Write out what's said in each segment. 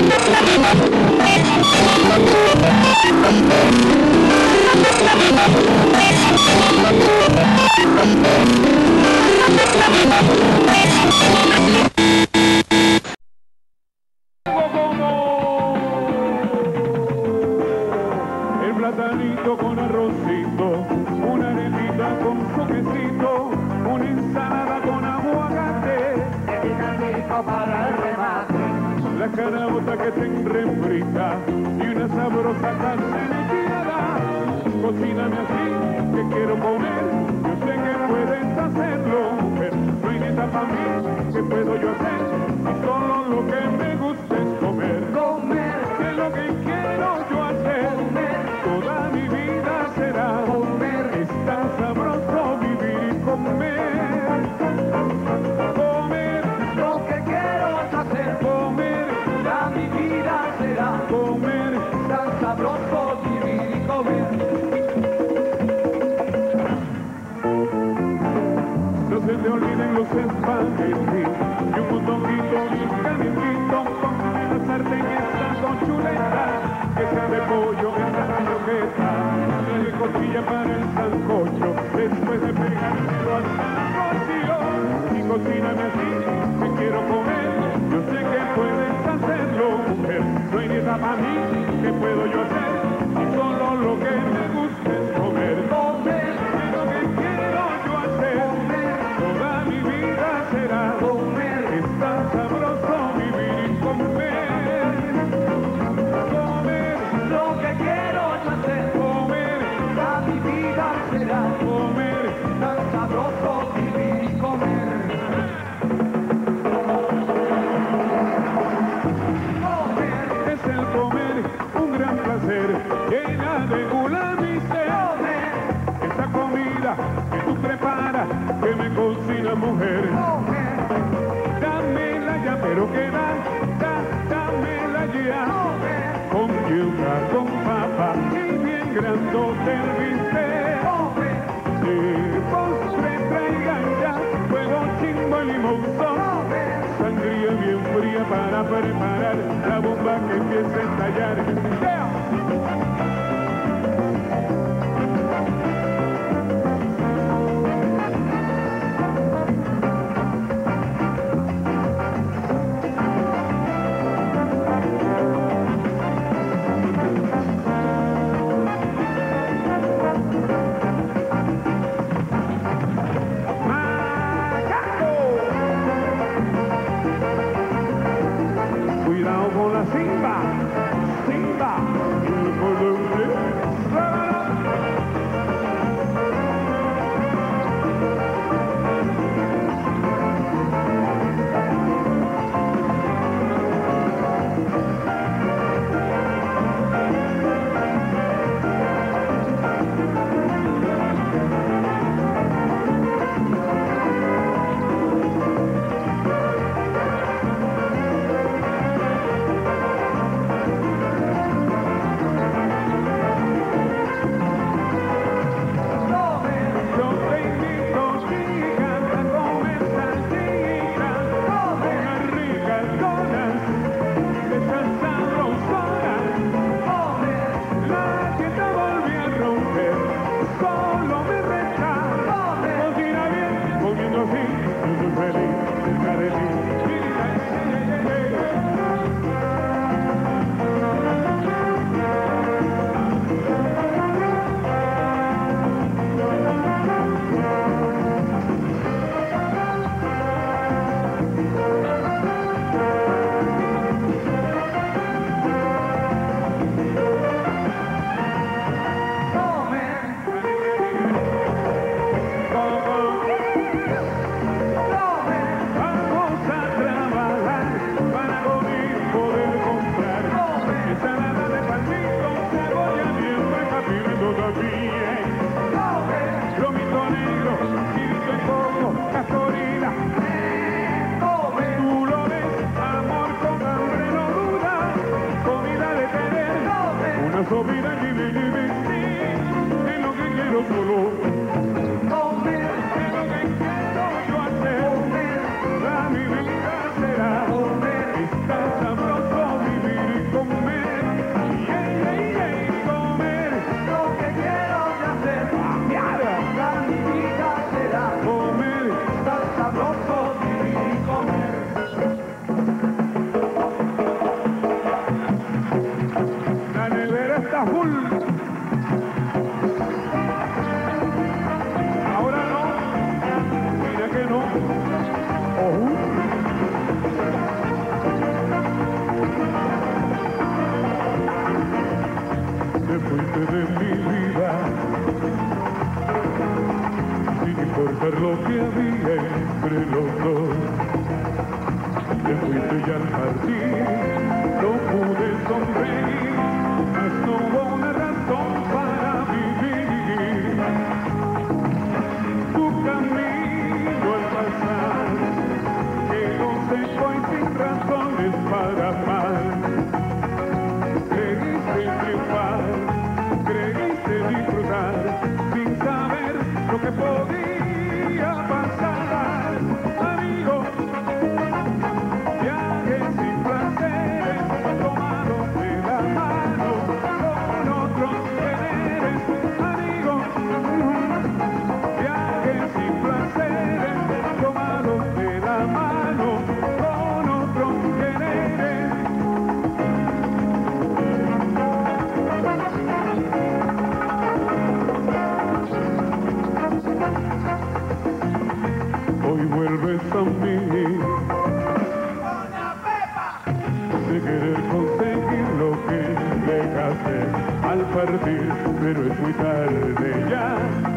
El la carabota que te refrita y una sabrosa calceteada. Cocíname así, que quiero comer, yo sé que puedes hacerlo, mujer. No hay nada para mí, que puedo yo hacer? Y solo lo que me gusta es comer. Comer, Que lo que chuleta, que sea de pollo, que sea de costilla para el sancocho, después de pegárselo al sancocho. Y cocíname así, que quiero comer. Yo sé que puedes hacerlo, mujer. No hay nada para mí, que puedo yo hacer? Y solo lo que me gusta mujer. comer, Dámela ya, pero que da, da, dámela ya. comer, Con yuca, con papa y bien grandote el bistec. De postre traigan ya, fuego chimbo y comer. Sangría bien fría para preparar la bomba que empieza a estallar. Fuiste y al partir pero es muy tarde ya,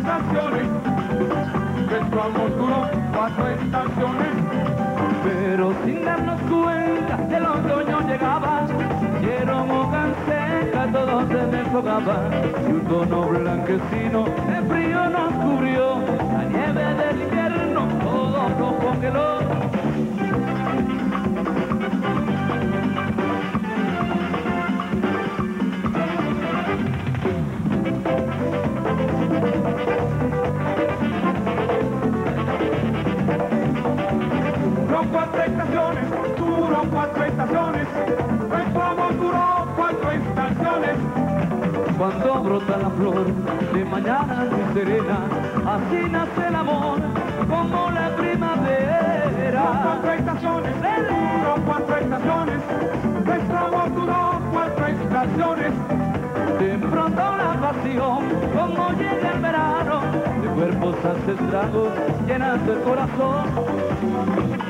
estaciones, nuestro amor duró cuatro estaciones, pero sin darnos cuenta el otoño llegaba, dieron hojas secas, todo se desfogaba, y un tono blanquecino de frío nos cubrió, la nieve del invierno todo nos congeló. Cuatro estaciones, duró cuatro estaciones, nuestro amor duró cuatro estaciones. Cuando brota la flor de mañana y serena, así nace el amor como la primavera. Duró cuatro estaciones, duró cuatro estaciones, nuestro amor duró cuatro estaciones. De pronto la pasión, como llega el verano, de cuerpos hace estragos, llenas el corazón.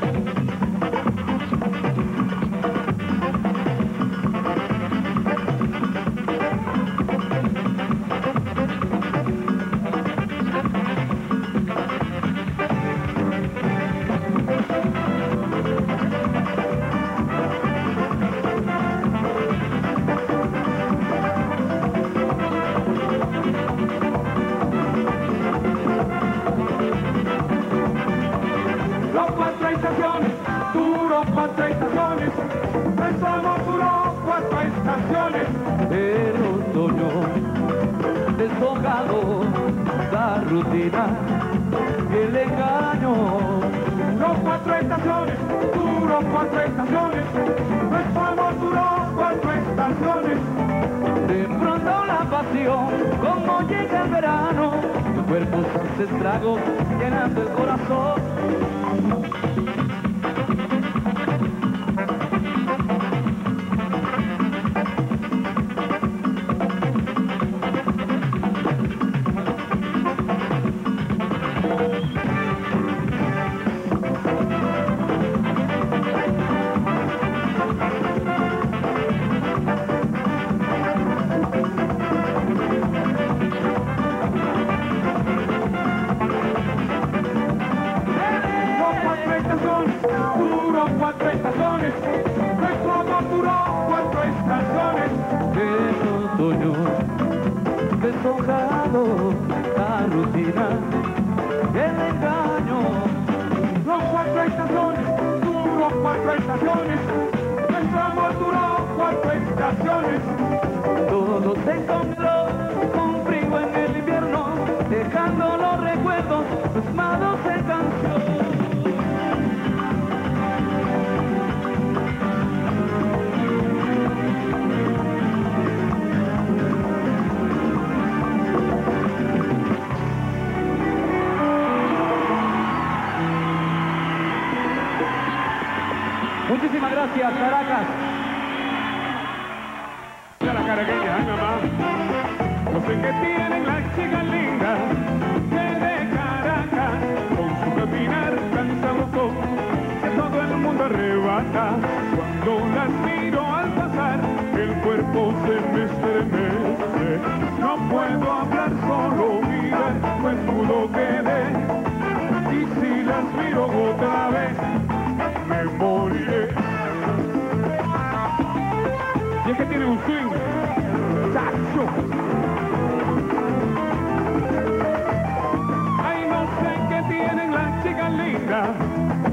Tu cuerpo se hace estragos llenando el corazón. Cuatro estaciones, nuestro amor duró cuatro estaciones. Todo se gracias, Caracas. De la caraqueña, ay mamá, no sé qué tienen las chicas lindas que de Caracas, con su caminar tan sabroso, que todo el mundo arrebata. Cuando las miro al pasar, el cuerpo se me estremece. No puedo hablar, solo mirar, pues mudo quedé. Y si las miro otra vez, Que tiene un swing. ¡Chacho! Ay, no sé qué tienen las chicas lindas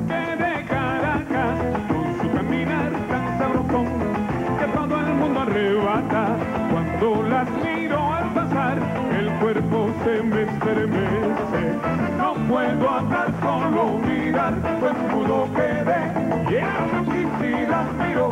que de Caracas, con su caminar tan sabrosón, que todo el mundo arrebata. Cuando las miro al pasar, el cuerpo se me estremece. No puedo hablar, solo mirar, pues pudo quedé. Y si las miro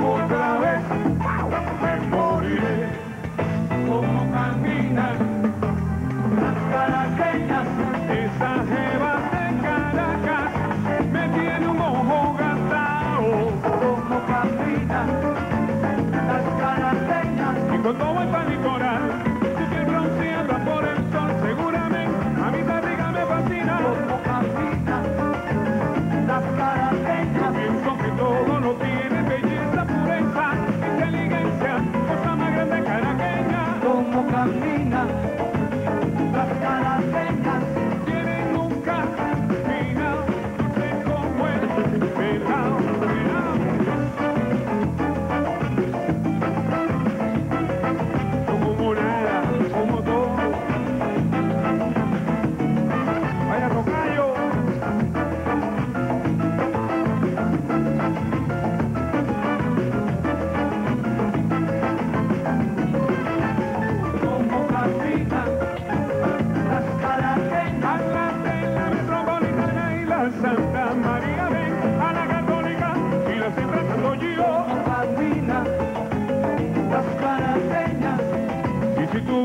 love me.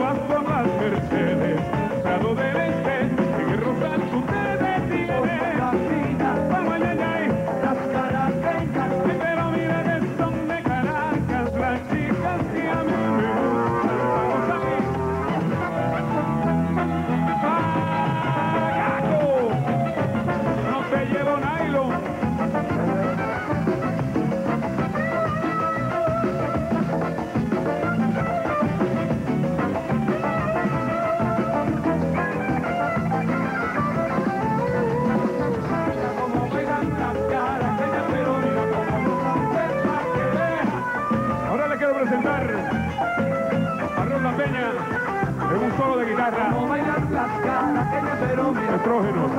vas por las Mercedes, Prado del Este. solo de guitarra. No bailan las caras, el estrógeno.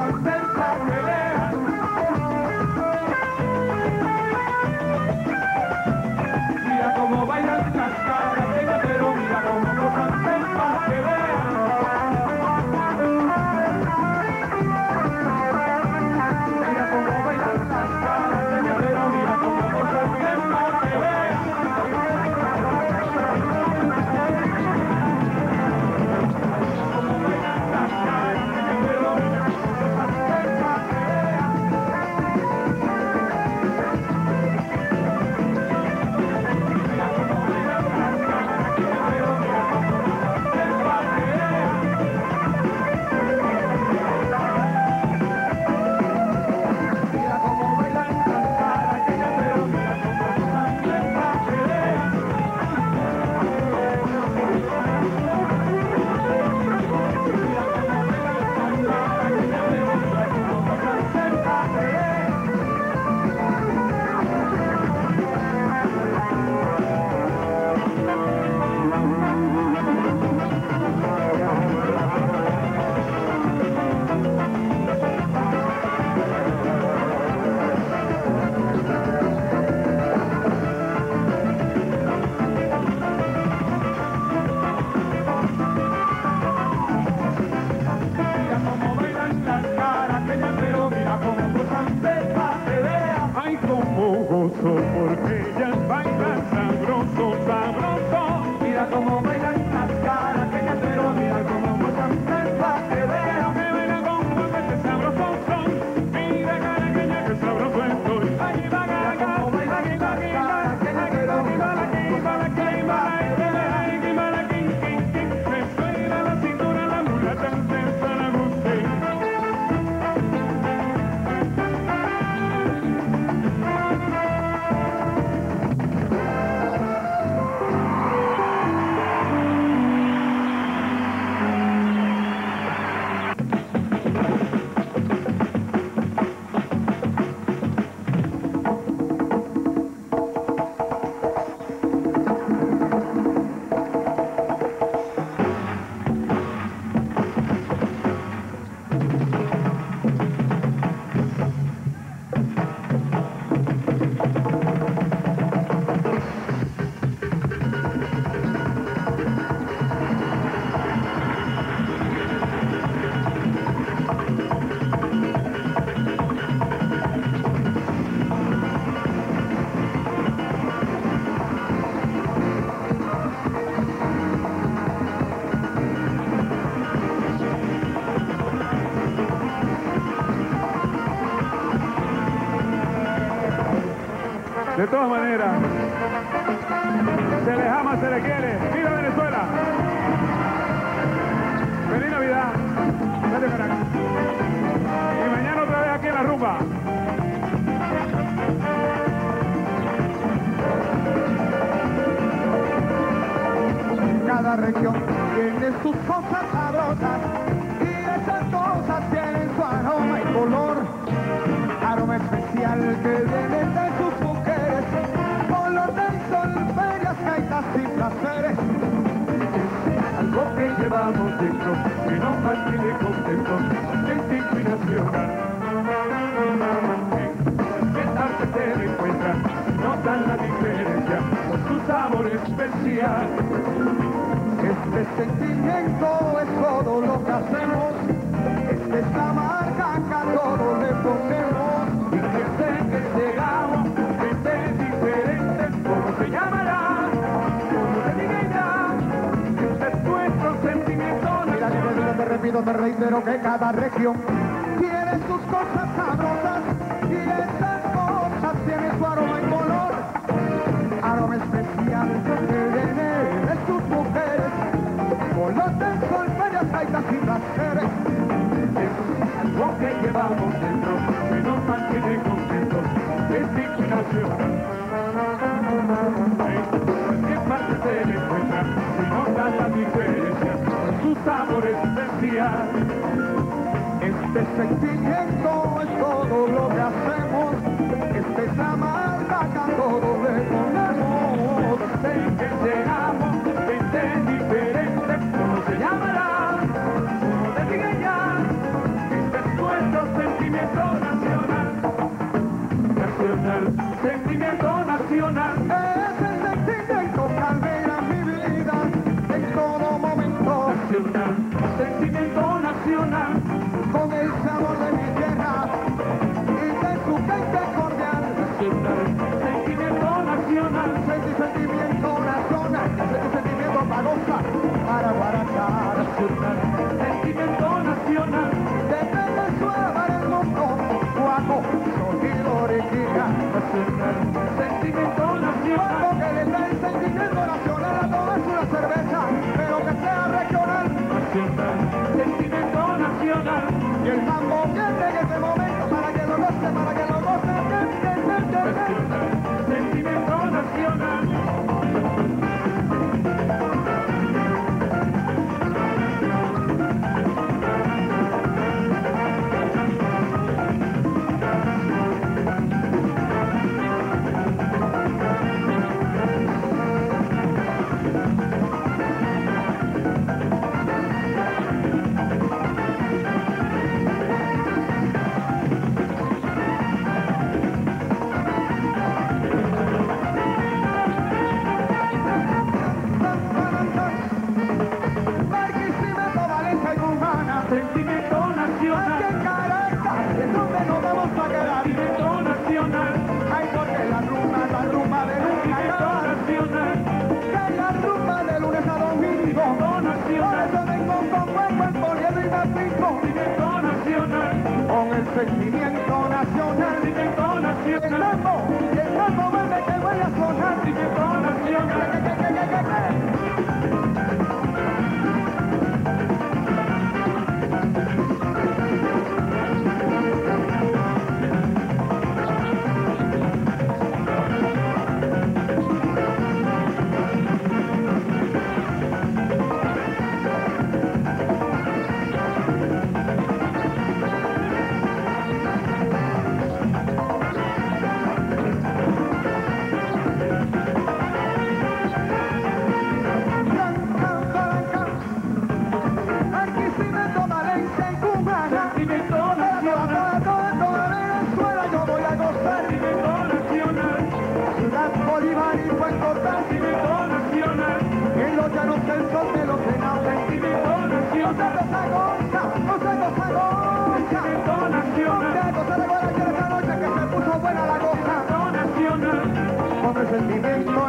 canción sentimiento nacional, nacional, sentimiento nacional. de momento. sentimiento nacional, sentimiento nacional. El mambo, el mambo, que voy a sonar, sentimiento nacional. Happy birthday.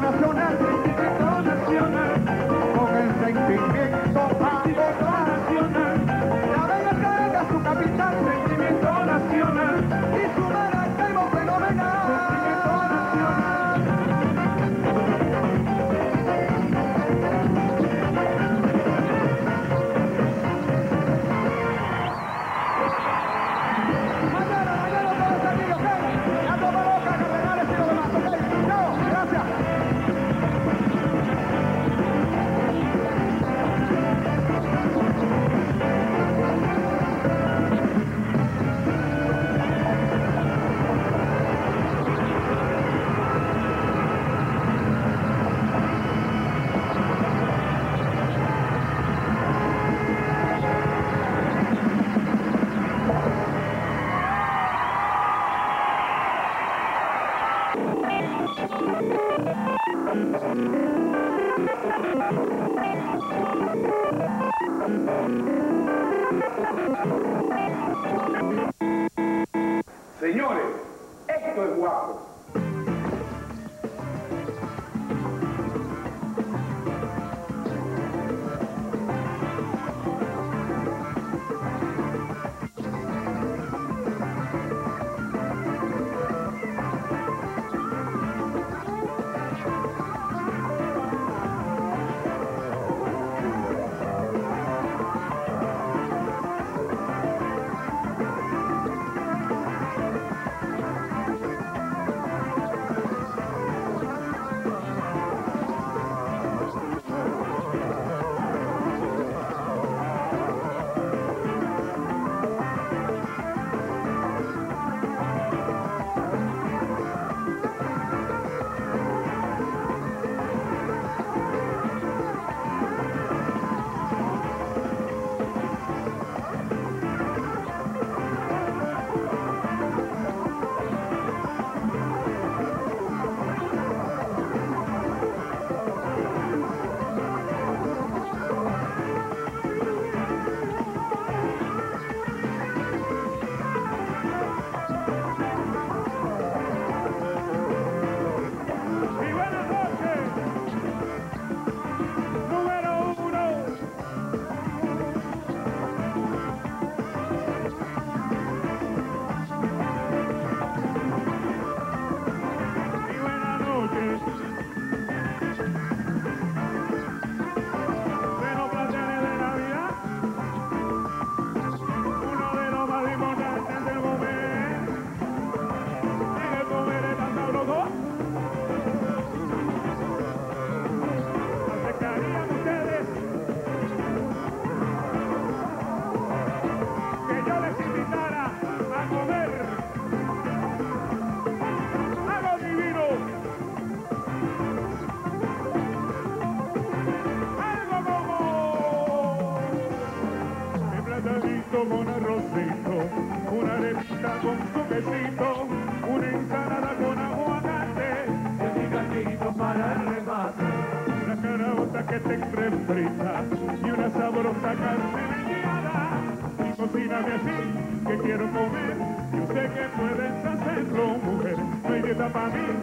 a decir que quiero comer. Yo sé que puedes hacerlo, mujer. No hay dieta para mí.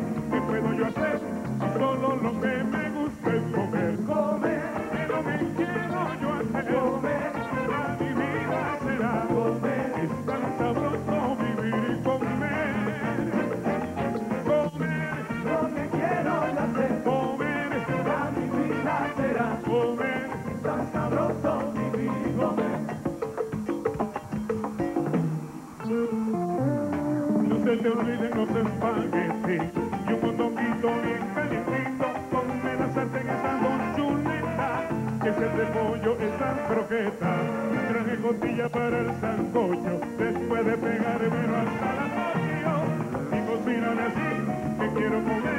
te olvides, no te empagues, y un mondonguito bien calientito con un en esa chuleta, que es el de pollo, esa croqueta, traje costilla para el sancocho, después de pegarme hasta la pollo, y cocinan así, que quiero comer.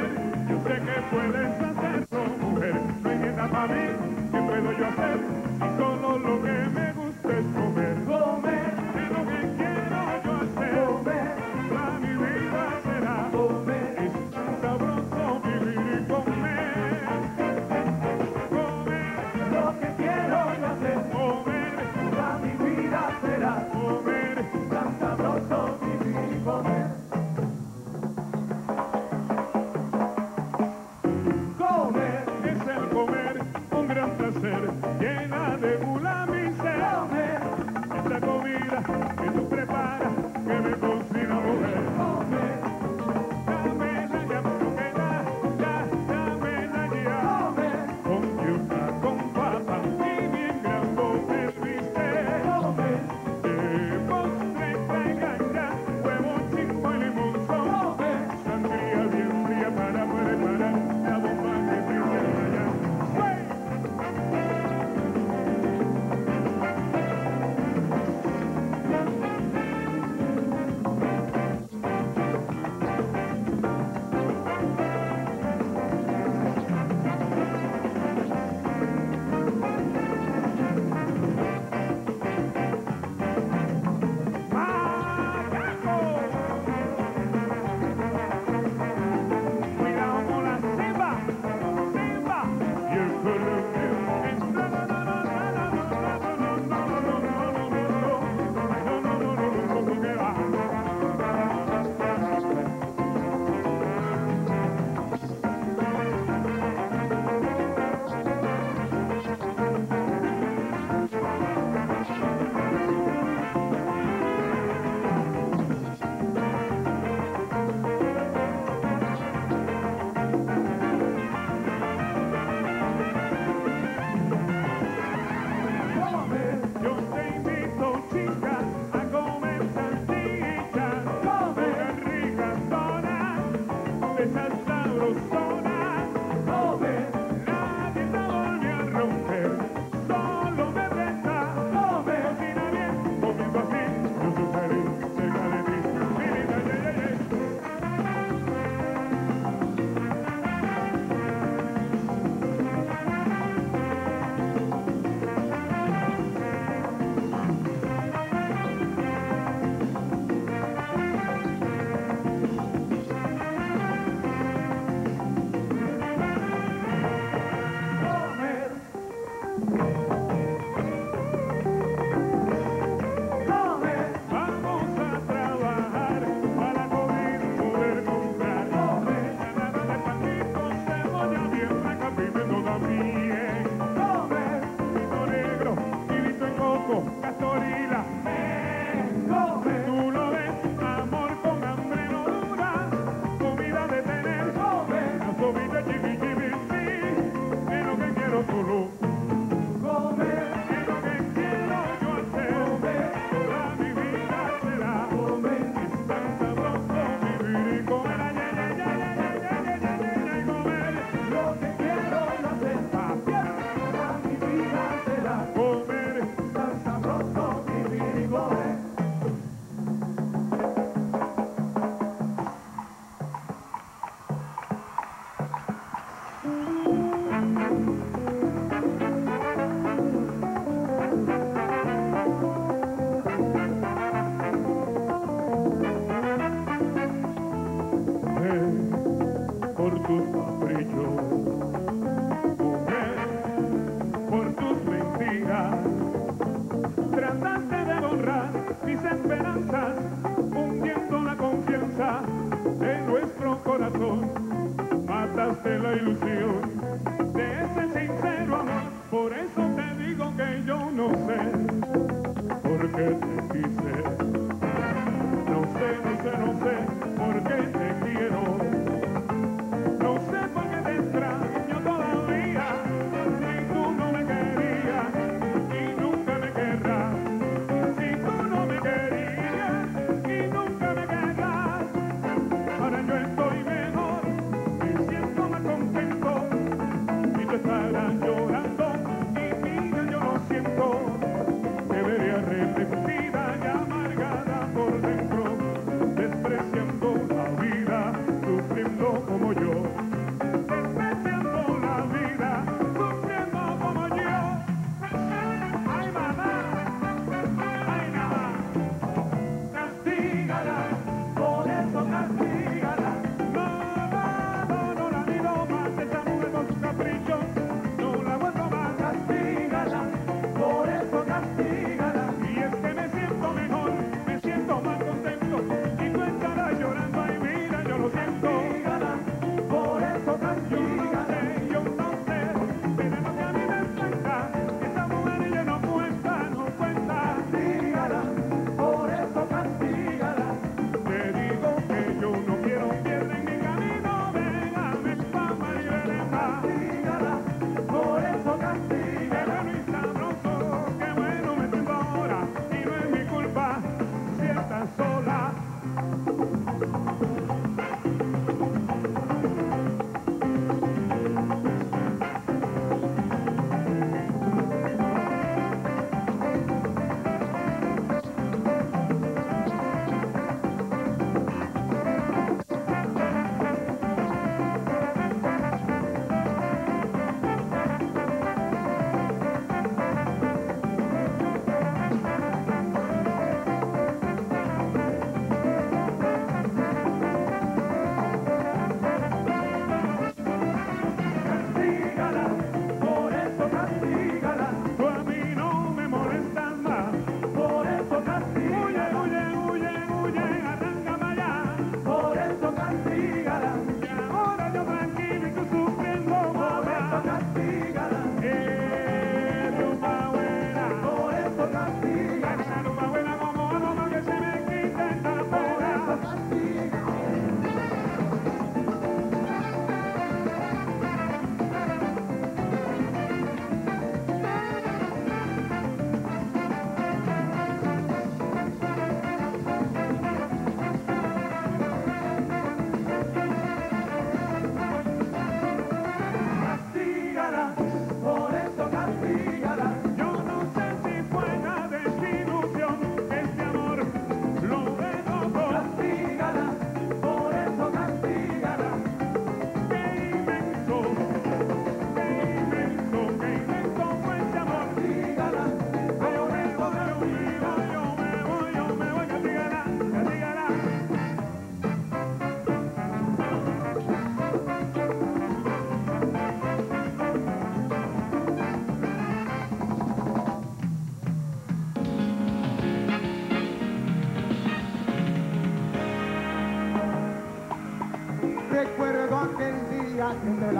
Por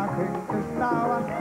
la gente estabas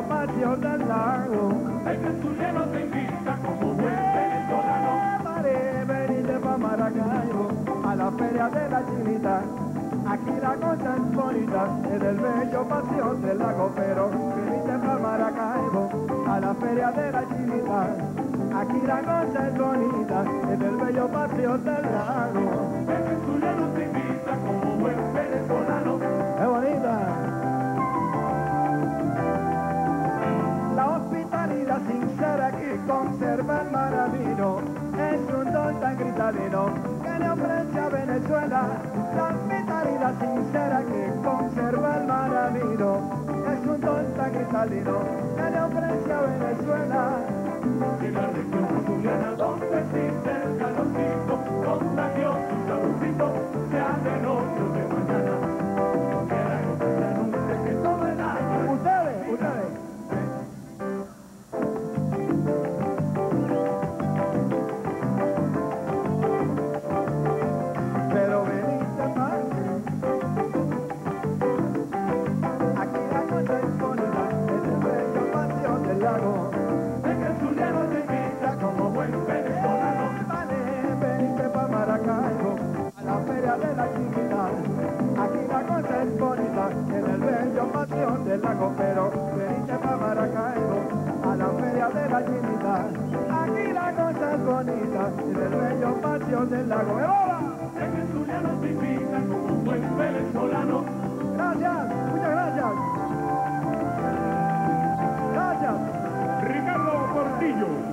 el bello patio del lago. El venezolano te invita como buen venezolano. Vale, venite pa' Maracaibo a la feria de la chinita. Aquí la cosa es bonita, en el bello patio del lago, pero venite pa' Maracaibo a la feria de la chinita. Aquí la cosa es bonita, en el bello patio del lago. Venezuela. La hospitalidad sincera que conserva el maravino es un don tan cristalino que le ofrece a Venezuela. Y la región asturiana donde existe el calorcito, contagioso y sabrosito, se hace noche o de de la chiquita. Aquí la cosa es bonita, en el bello patio del lago. Pero veniste pa' Maracaibo, a la feria de la chiquita. Aquí la cosa es bonita, en el bello patio del lago. ¡Eh, hola! El venezolano te invita como buen venezolano. Gracias, muchas gracias. Gracias. Ricardo Portillo.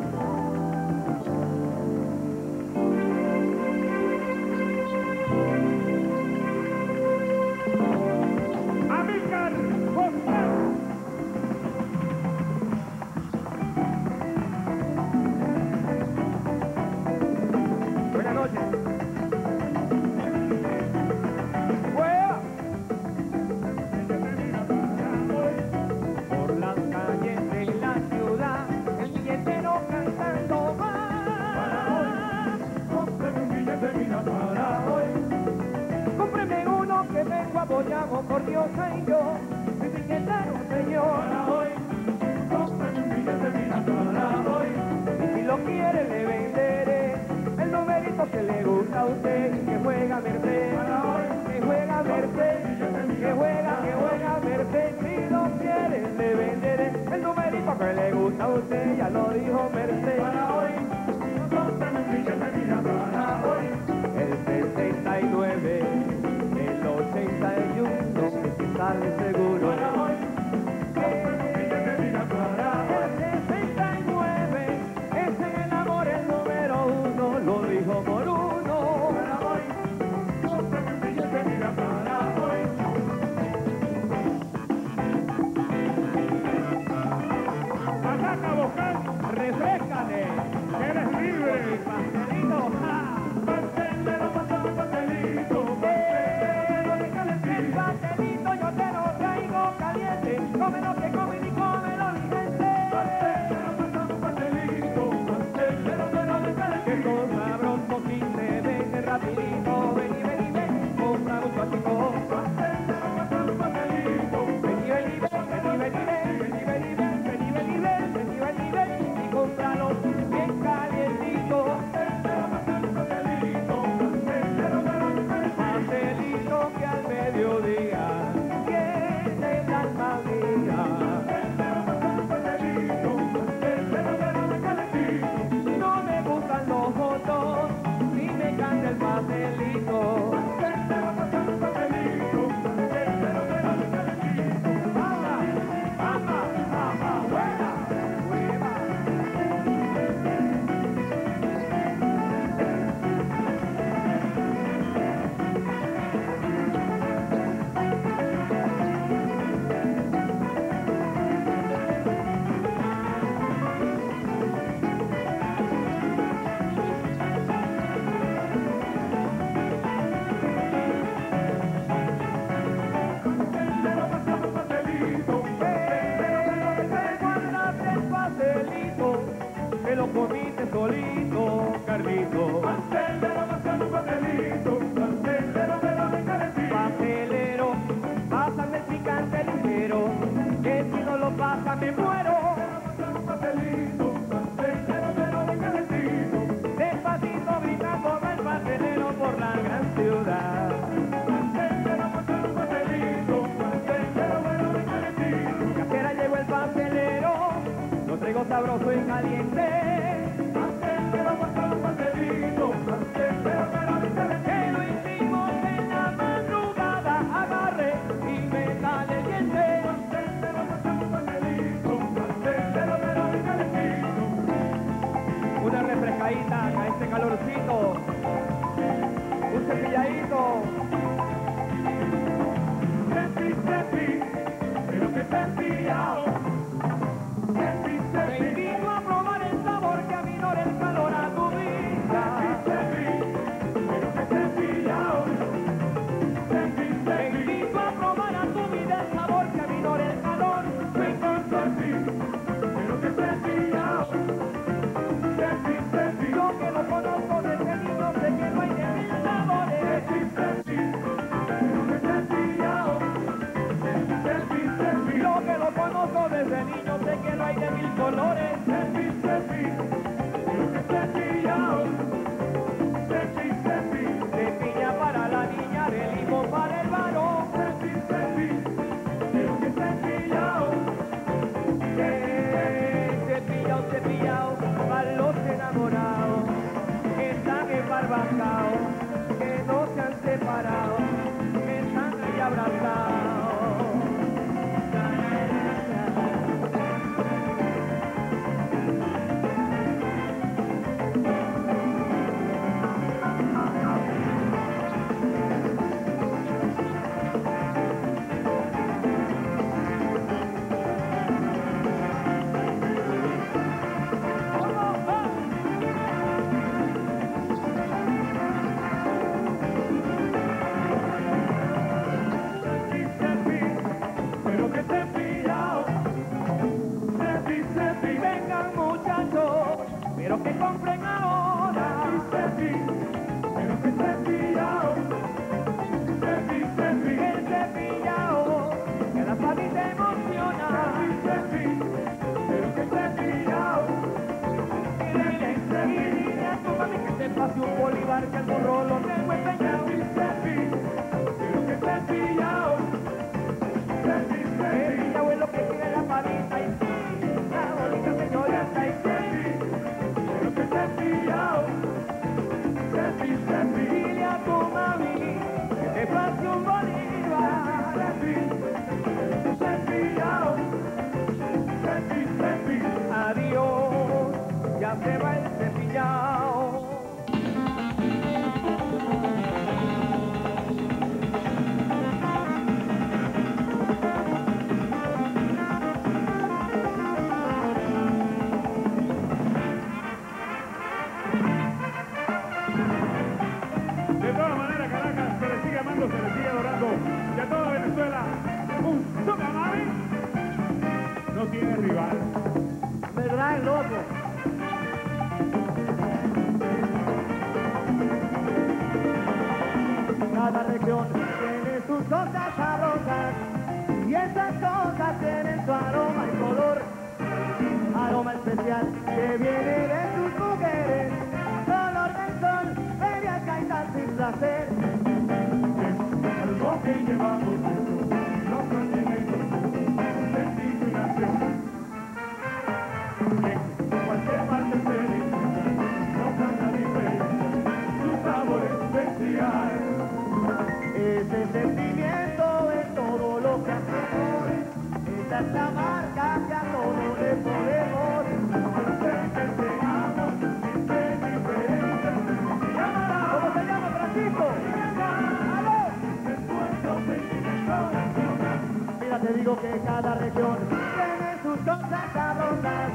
que cada región tiene sus cosas sabrosas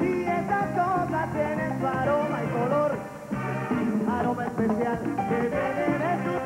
y esas cosas tienen su aroma y color, aroma especial que viene de su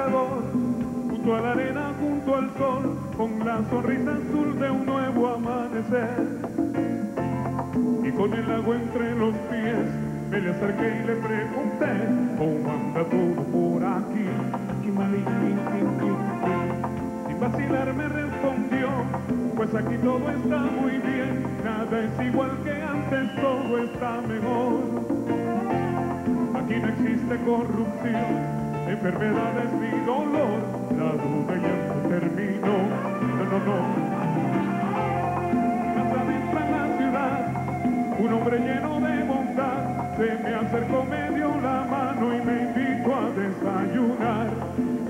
pescador junto a la arena, junto al sol, con la sonrisa azul de un nuevo amanecer. Y con el agua entre los pies, me le acerqué y le pregunté, ¿cómo anda todo por aquí? Sin vacilar me respondió, pues aquí todo está muy bien, nada es igual que antes, todo está mejor. Aquí no existe corrupción, enfermedades ni dolor, la duda ya se terminó. No, no, no. Adentro en la ciudad, un hombre lleno de bondad, se me acercó, me dio la mano y me invitó a desayunar.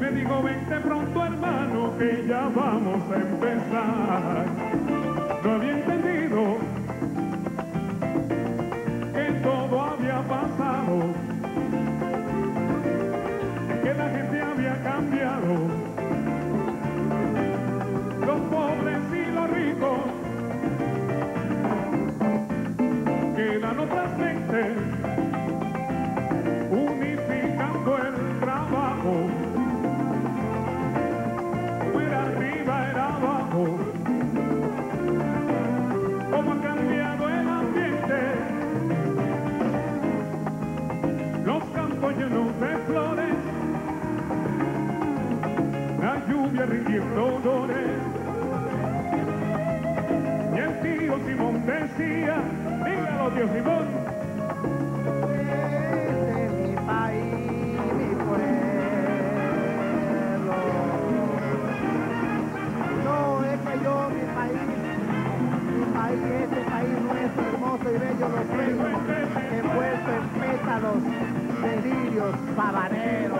Me dijo, vente pronto hermano, que ya vamos a empezar. No había entendido Decía, dígalo tío Simón, Este es mi país, mi pueblo. No es que yo, mi país, mi país, este país nuestro, hermoso y bello, lo sueño, envuelto en pétalos de lirios sabaneros.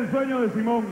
El sueño de Simón.